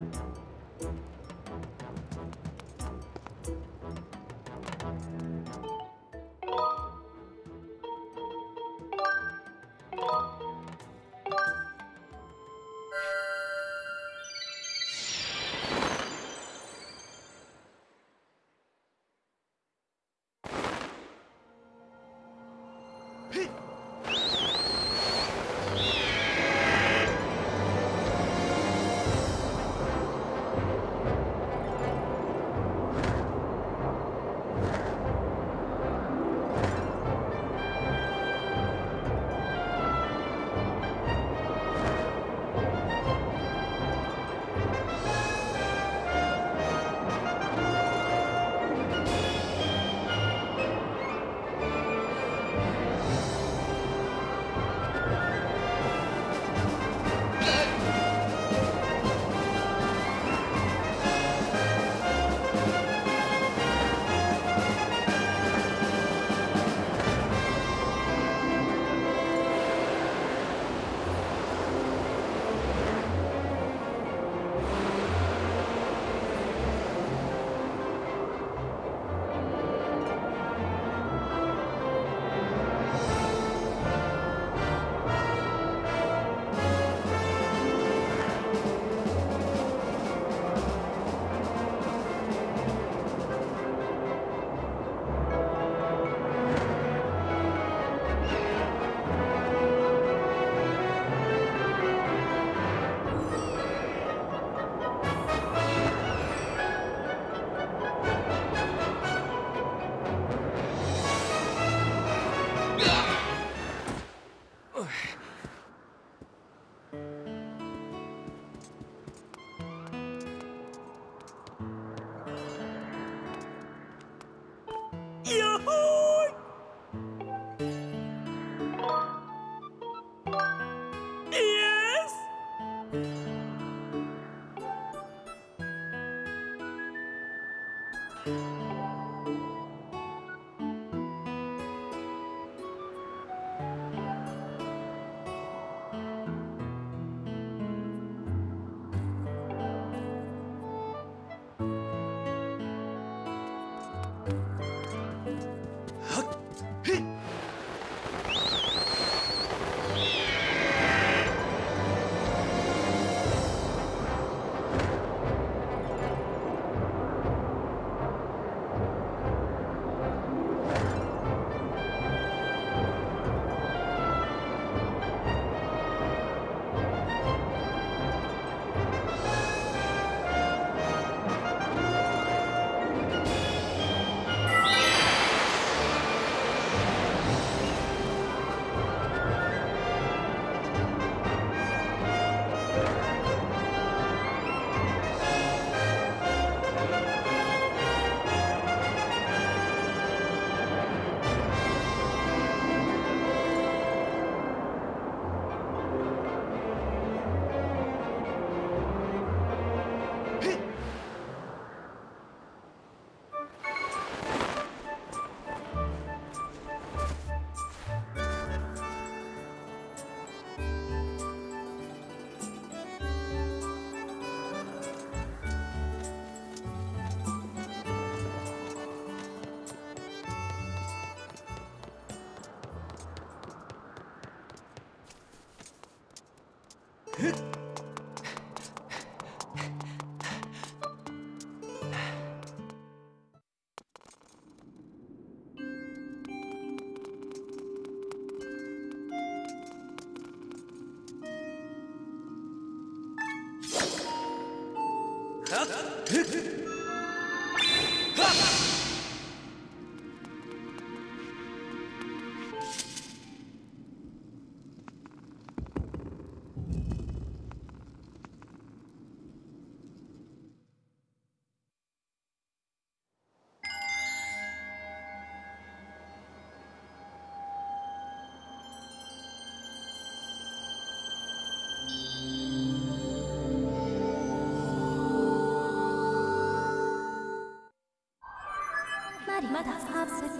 Yahoo!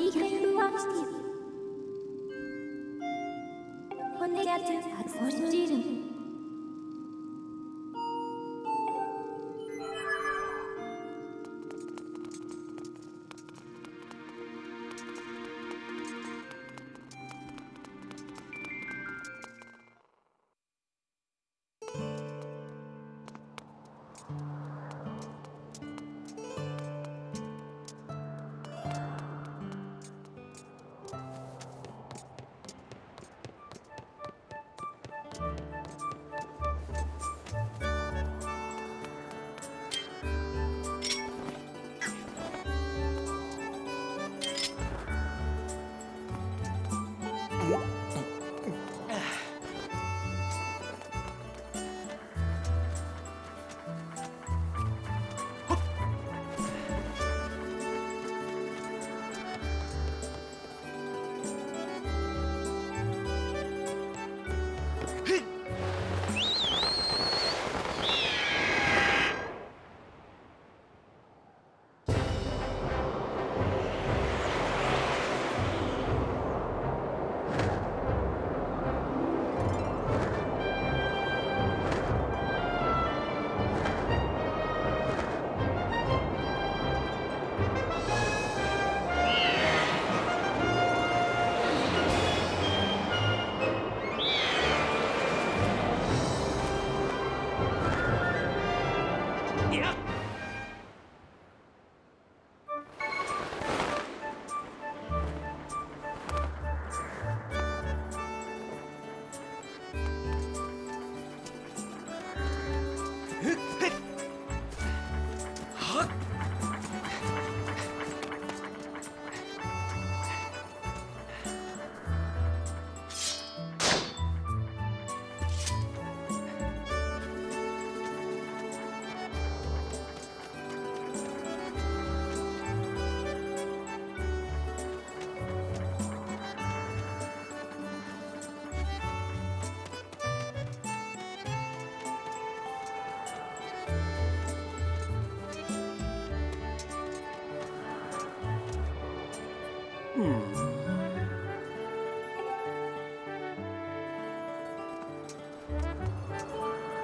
Ich du hast die.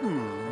No.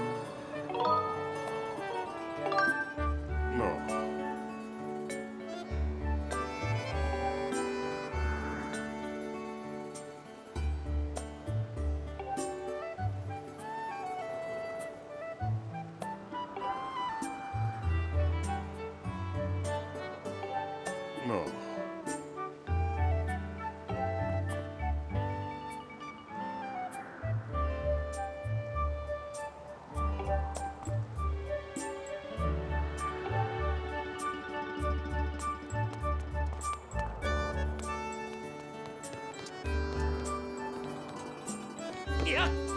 い。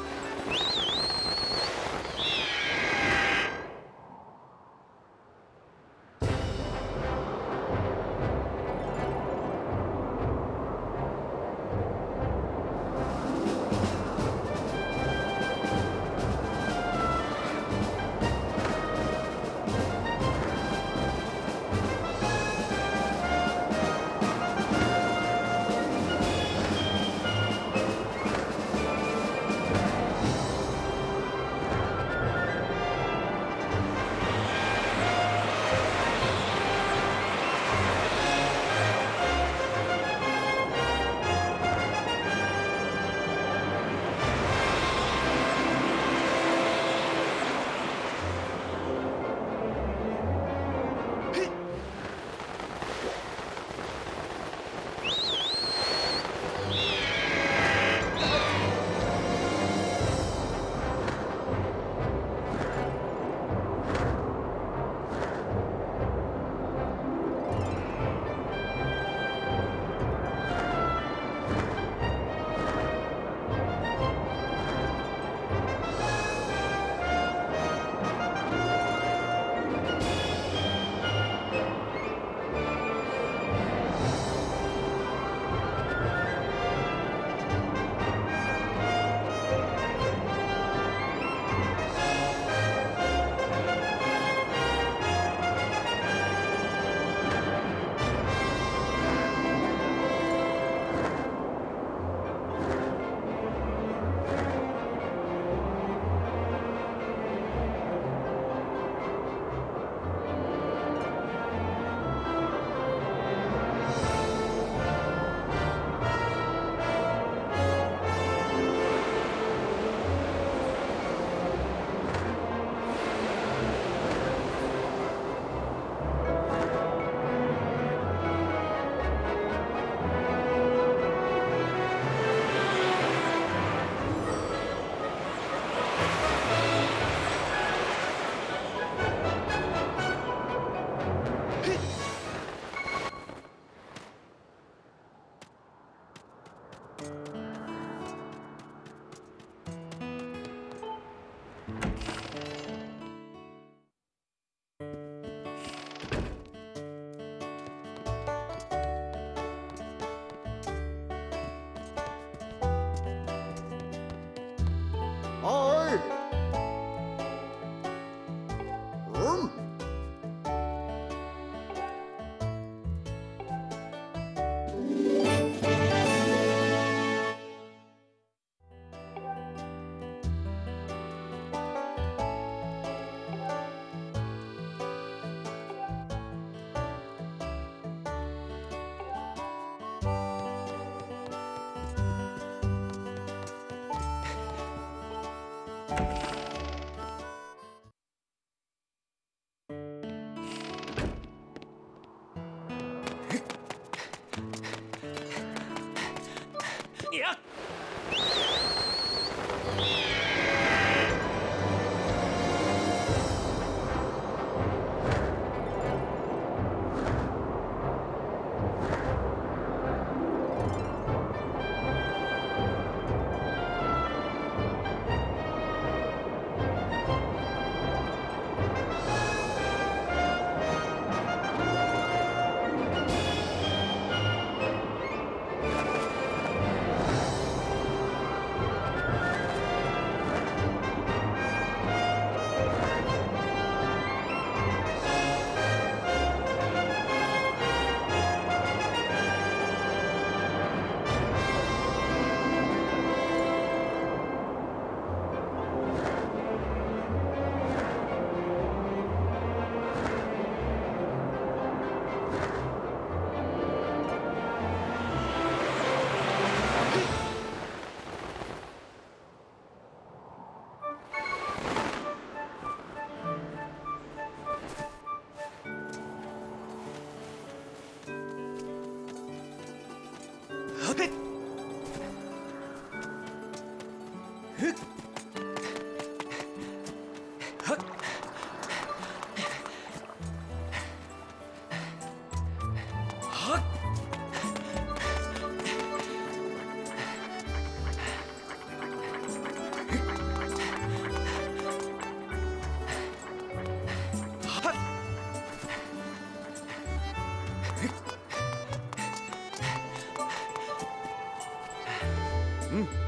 Mm.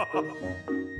ハハハハ!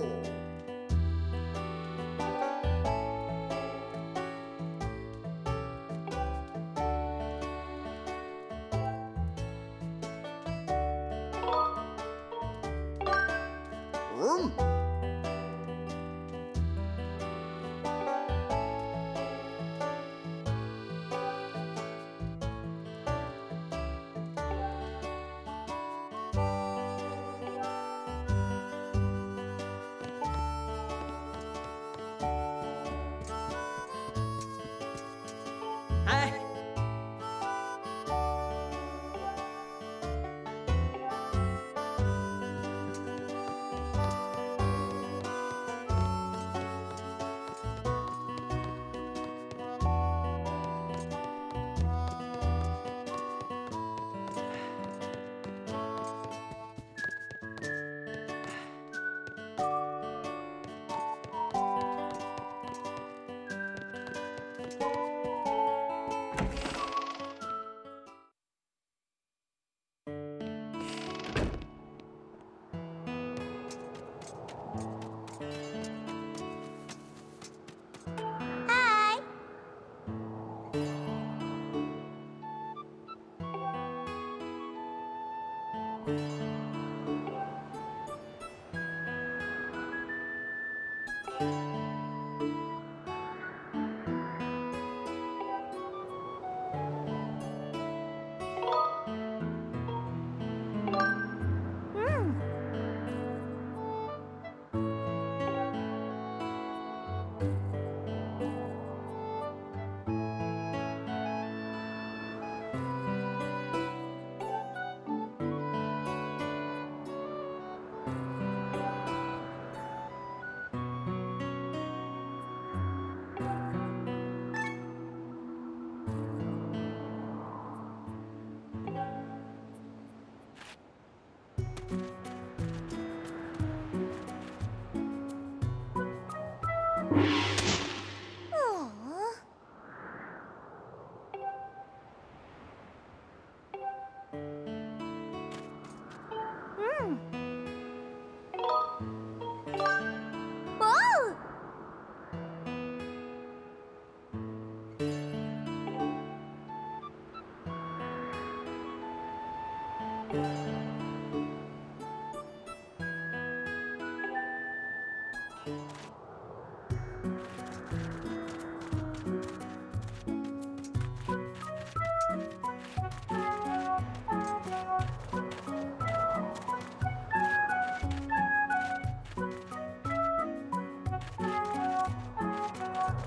Hi.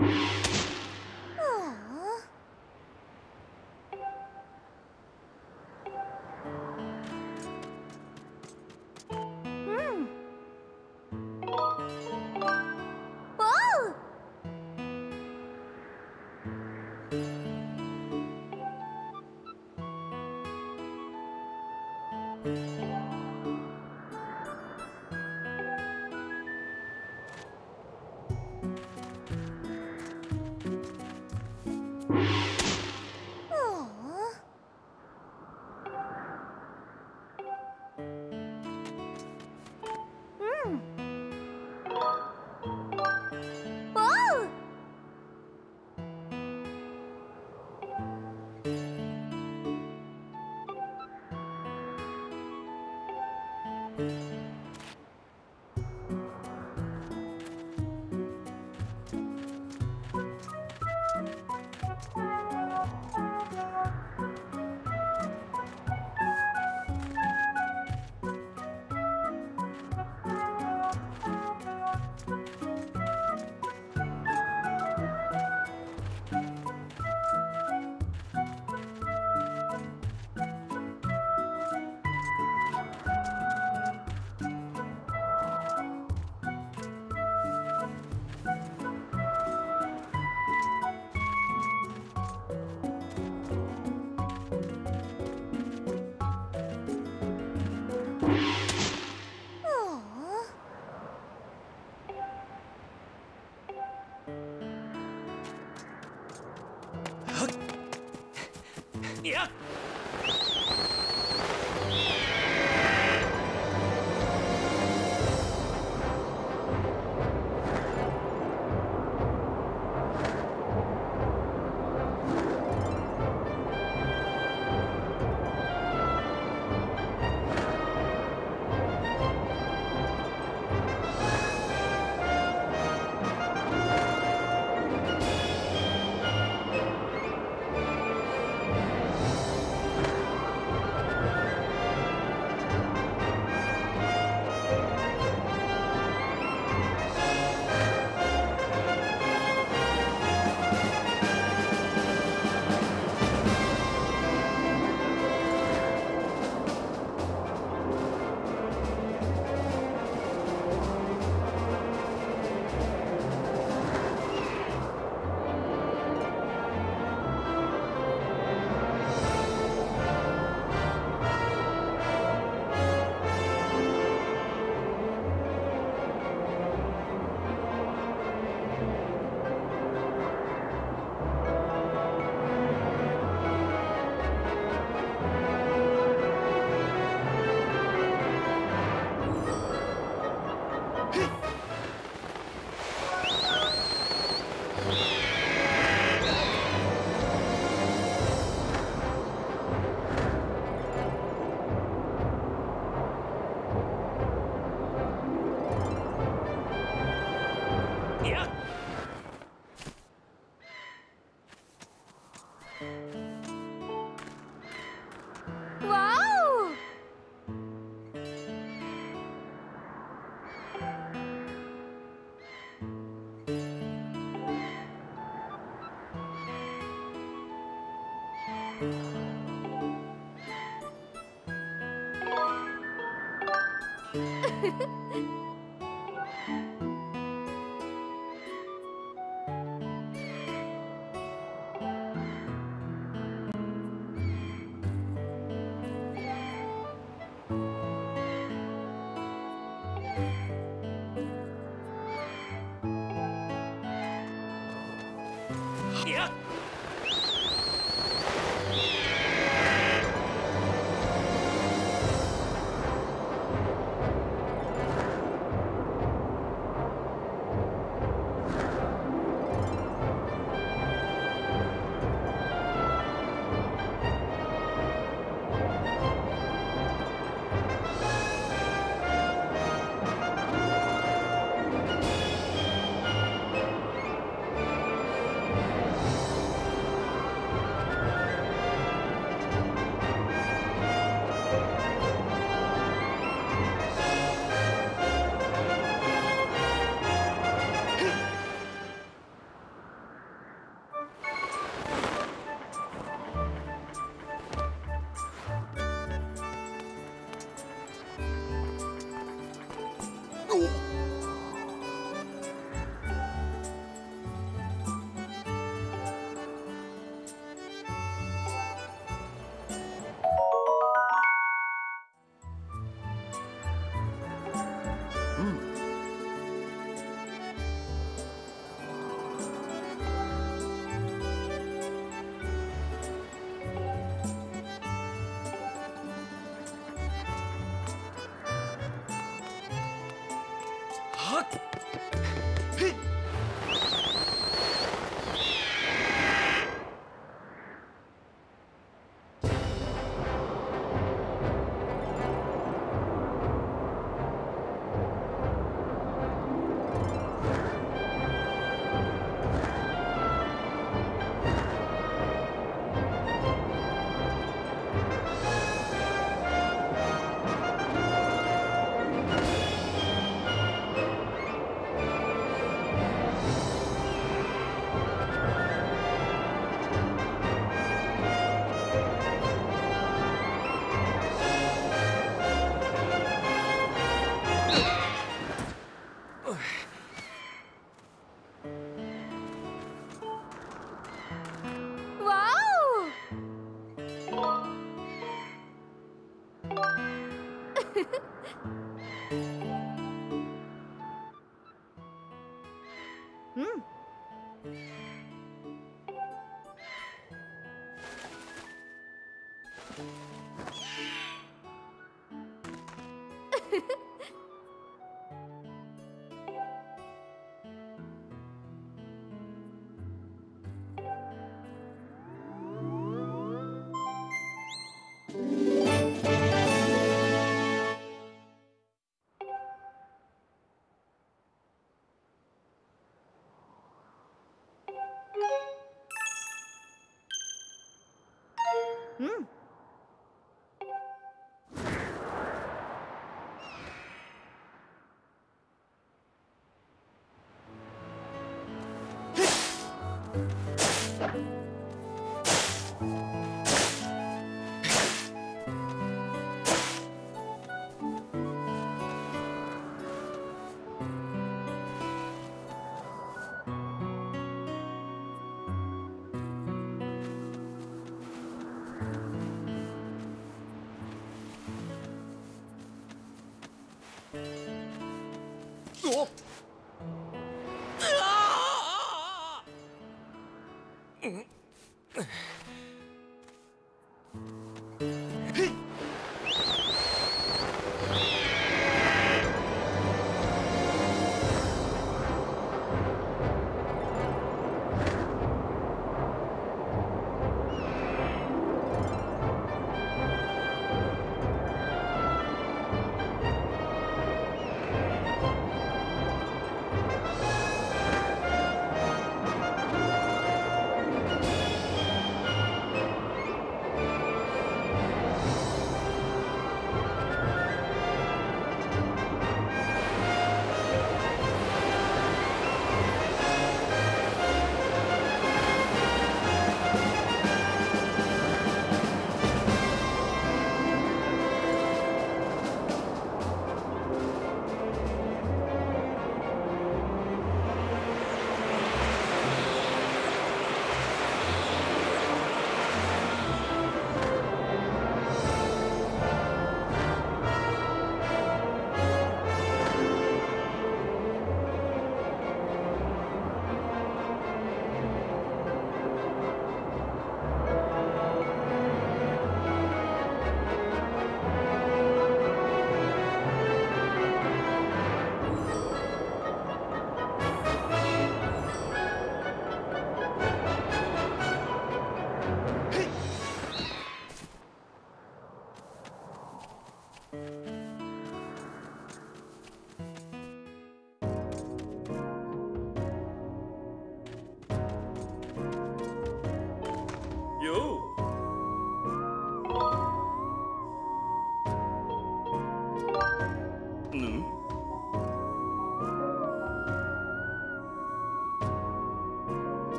呀！Mm.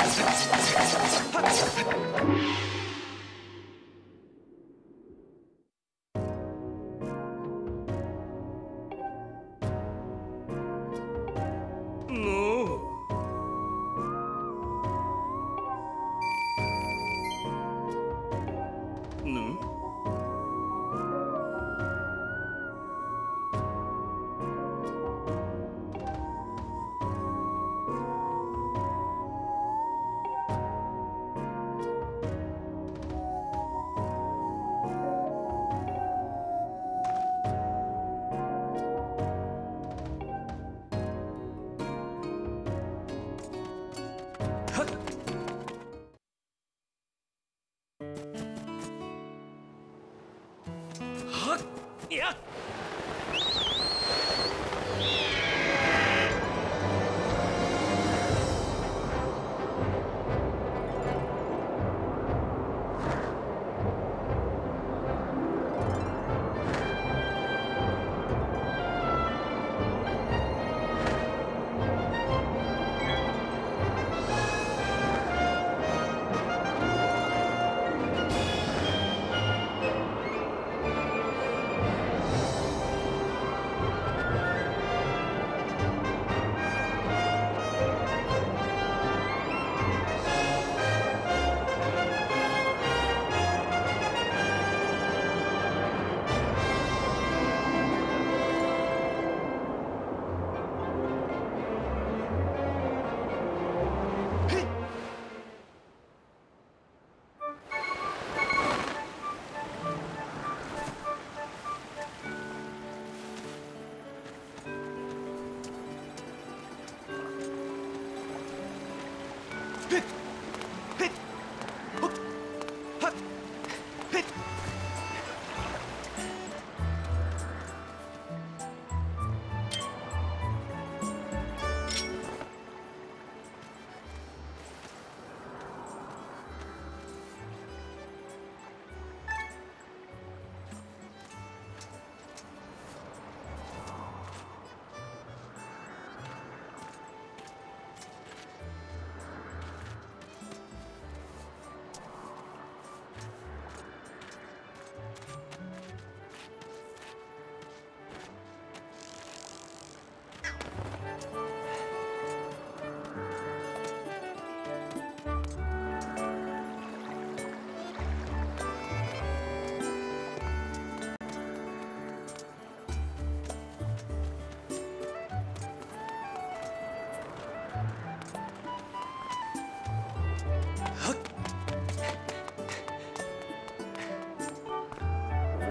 No.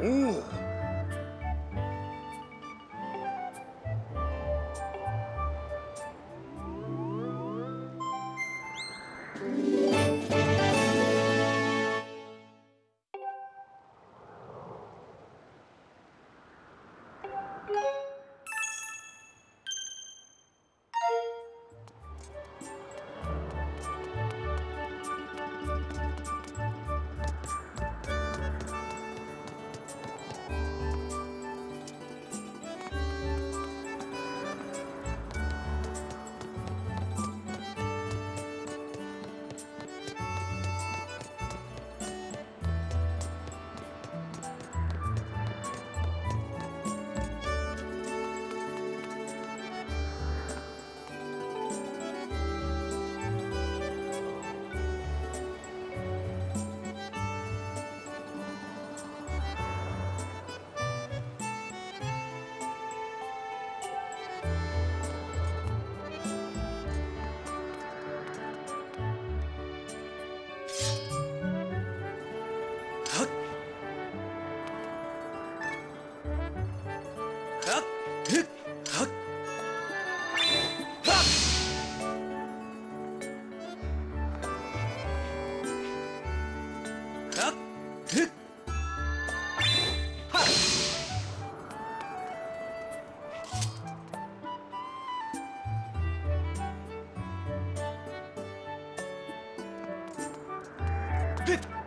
Oh. Vite.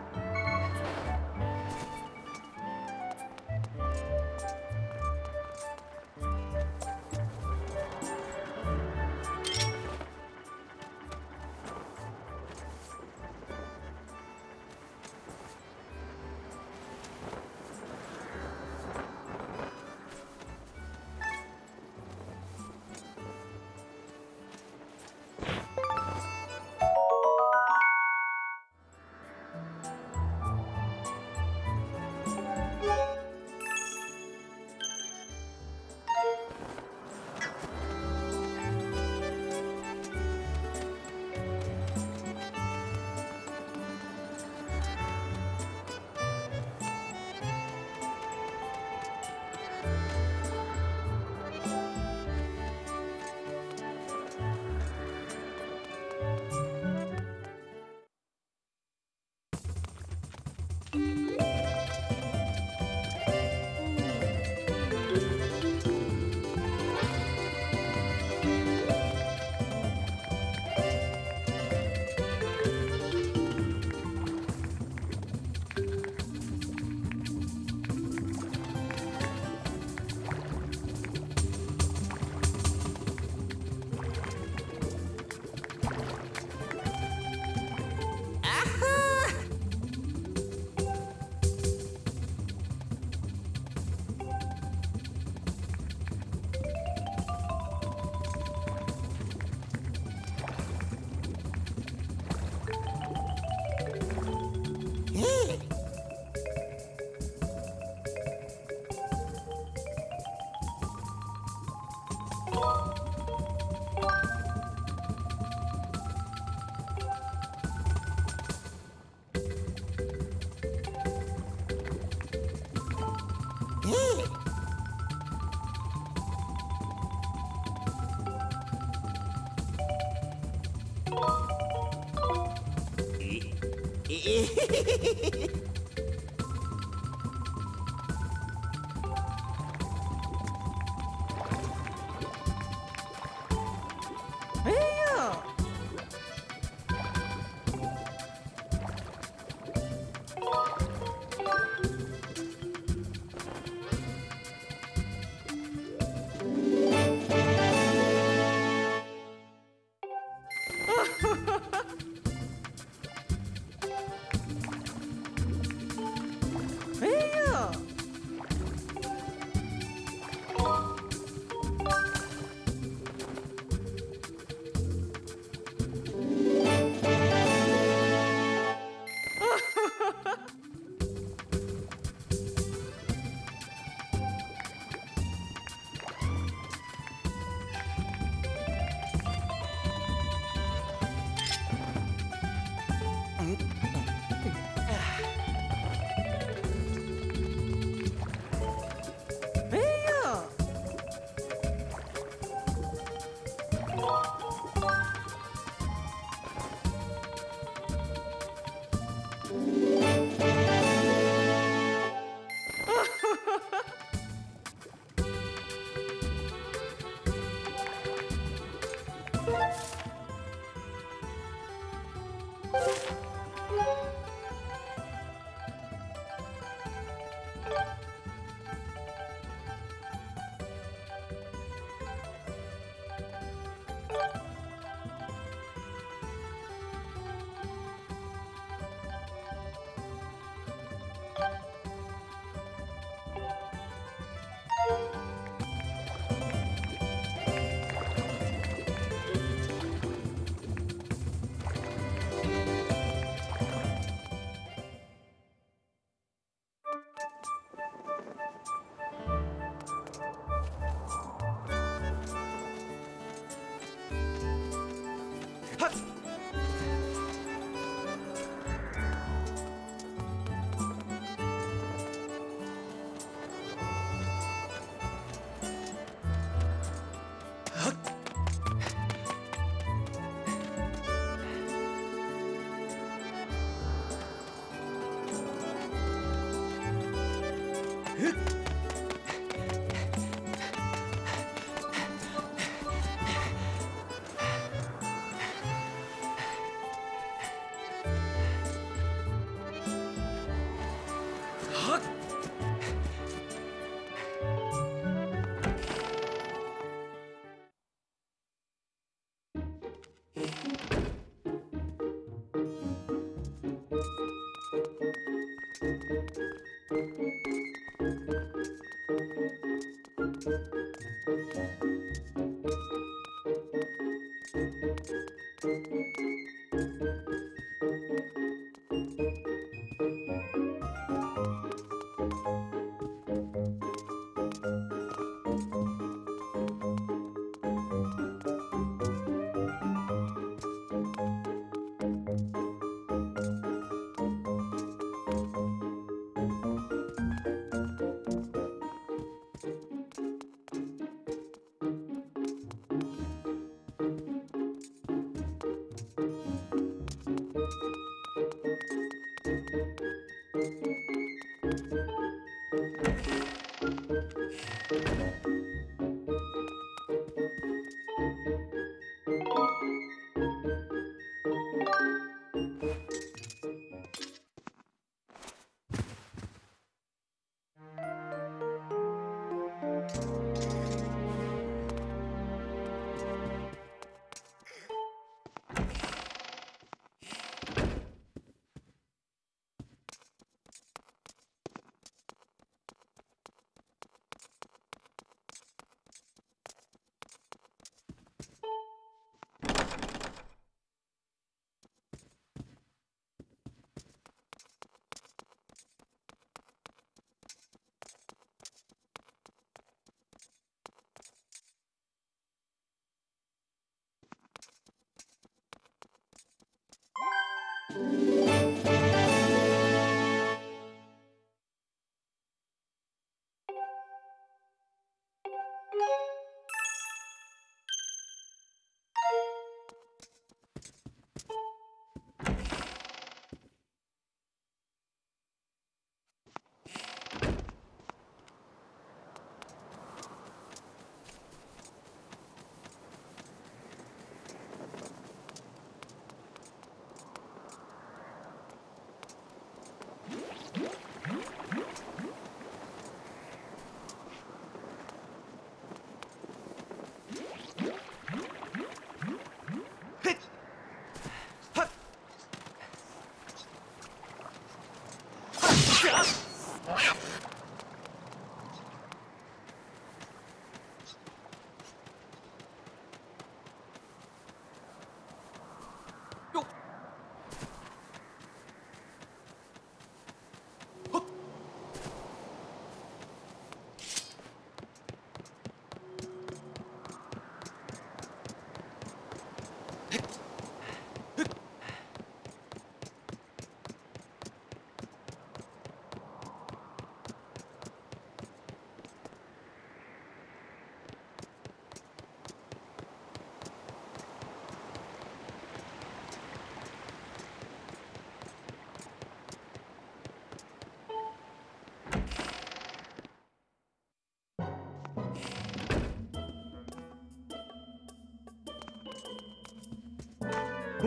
เ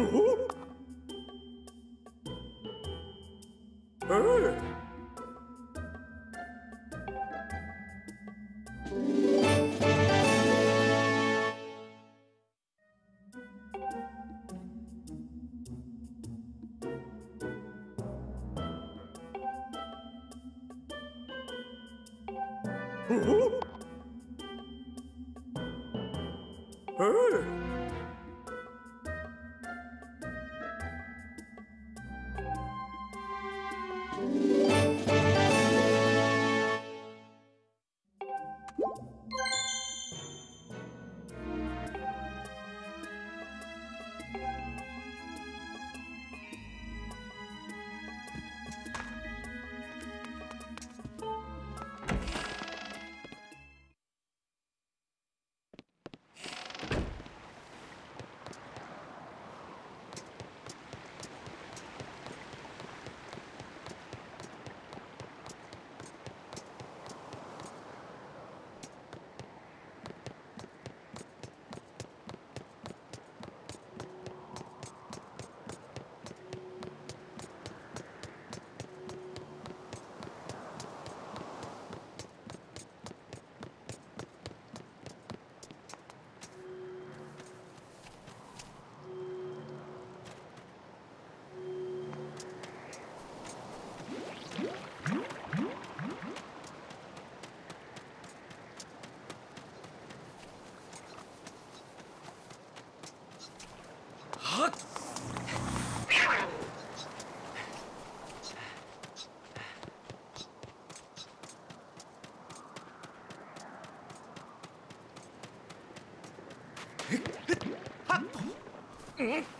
ฮัก